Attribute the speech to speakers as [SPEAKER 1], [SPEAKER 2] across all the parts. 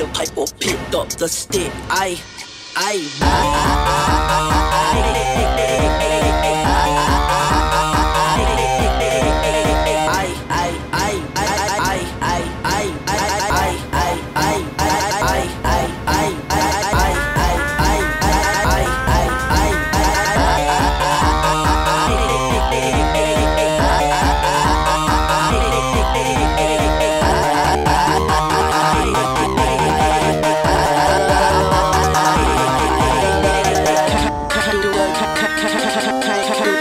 [SPEAKER 1] a pipe or picked up the stick. I, I, I. I.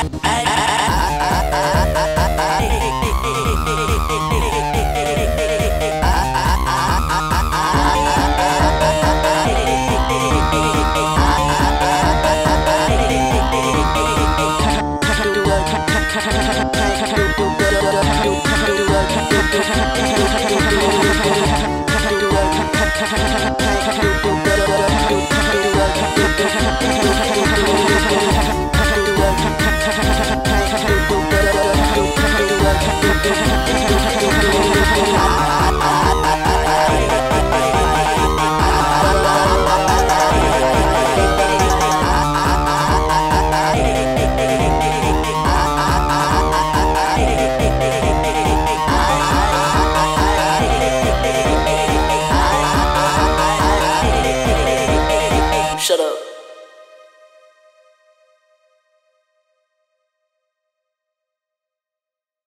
[SPEAKER 1] Can do a 哈哈。